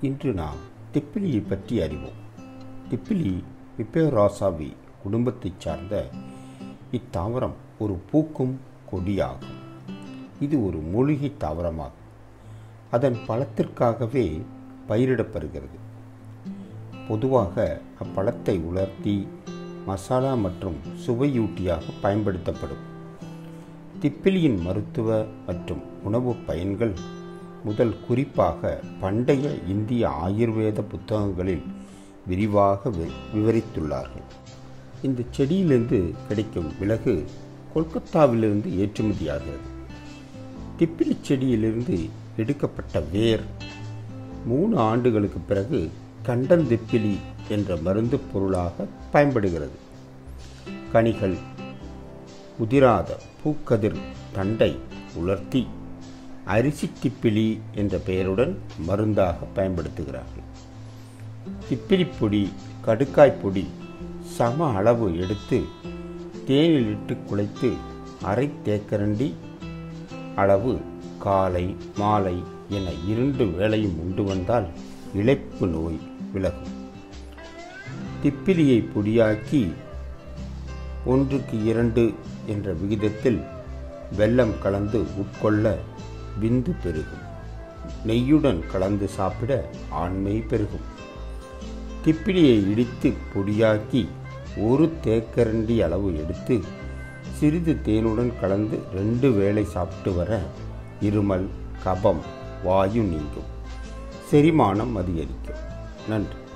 இன்று நாம் திப்பிலியை பற்றி அறிவோம். திப்பிலி பிப்பேராசாவி குடும்பத்தைச் சார்ந்த இத்தாவரம் ஒரு பூக்கும் கொடியாகும். இது ஒரு மூலிகை தாவரமாகும். அதன் பழத்திற்காகவே பயிரிடப்படுகிறது. பொதுவாக அப்பழத்தை உலர்த்தி மசாலா மற்றும் சுவையூட்டியாக பயன்படுத்தப்படும். திப்பிலியின் மருத்துவ மற்றும் உணவு பயன்கள் முதல் குறிப்பாக பண்டைய இந்திய ஆயுர்வேத புத்தகங்களில் விரிவாக விவரித்துள்ளார்கள். இந்த செடியிலிருந்து கிடைக்கும் விலகு கொல்கத்தாவிலிருந்து ஏற்றுமதியாகிறது. திப்பிலி செடியிலிருந்து எடுக்கப்பட்ட வேர் மூணு ஆண்டுகளுக்கு பிறகு கண்டந்திப்பிலி என்ற மருந்து பொருளாக பயன்படுகிறது. கனிகள் உதிராத பூக்கதிர் தண்டை உலர்த்தி அரிசி திப்பிலி என்ற பெயருடன் மருந்தாக பயன்படுத்துகிறார்கள். திப்பிலி பொடி கடுக்காய் பொடி சம அளவு எடுத்து தேனில் இட்டு குழைத்து அரை தேக்கரண்டி அளவு காலை மாலை என இரண்டு வேளையும் உண்டு வந்தால் இழைப்பு நோய் விலகும். திப்பிலியை பொடியாக்கி ஒன்றுக்கு இரண்டு என்ற விகிதத்தில் வெல்லம் கலந்து உட்கொள்ள விந்து பெருகும். நெய்யுடன் கலந்து சாப்பிட ஆண்மை பெருகும். திப்பிலியை இடித்து பொடியாக்கி ஒரு தேக்கரண்டி அளவு எடுத்து சிறிது தேனுடன் கலந்து ரெண்டு வேளை சாப்பிட்டு வர இருமல் கபம் வாயு நீங்கும். செரிமானம் அதிகரிக்கும். நன்றி.